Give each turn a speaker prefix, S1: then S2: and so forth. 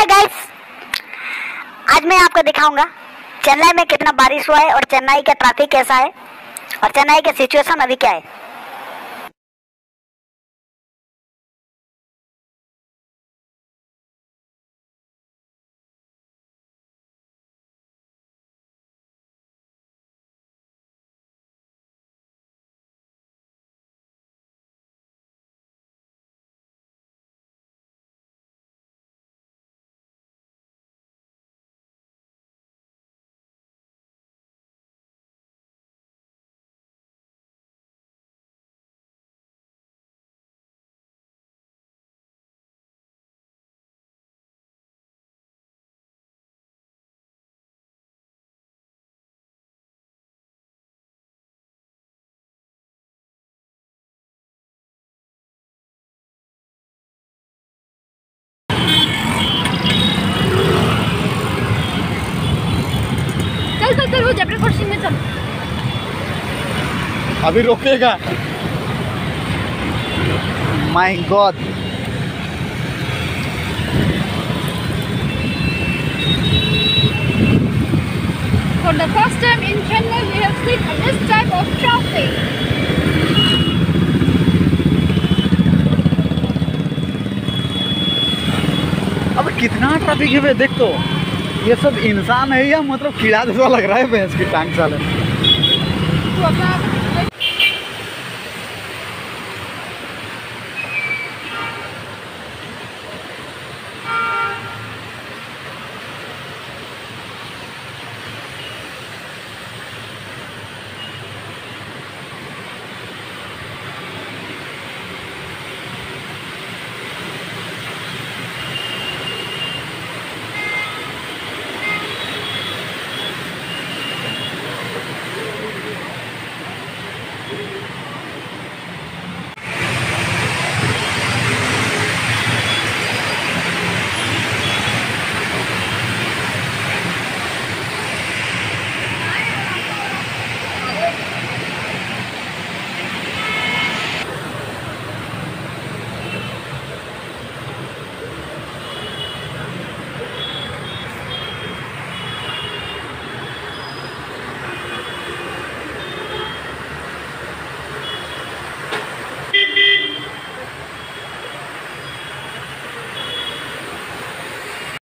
S1: Hi guys आज मैं आपको दिखाऊँगा चेन्नई में कितना बारिश हुआ है और चेन्नई का ट्रैफ़िक कैसा है और चेन्नई का सिचुएशन अभी क्या है।
S2: अभी रोकेगा। My God
S3: For the first time in Chennai, we have seen this type of traffic.
S2: अब कितना ट्रैफ़िक है देख तो। ये सब इंसान है या मतलब कीड़ा जैसा लग रहा है भैंस की टांग चाले
S3: तू अपना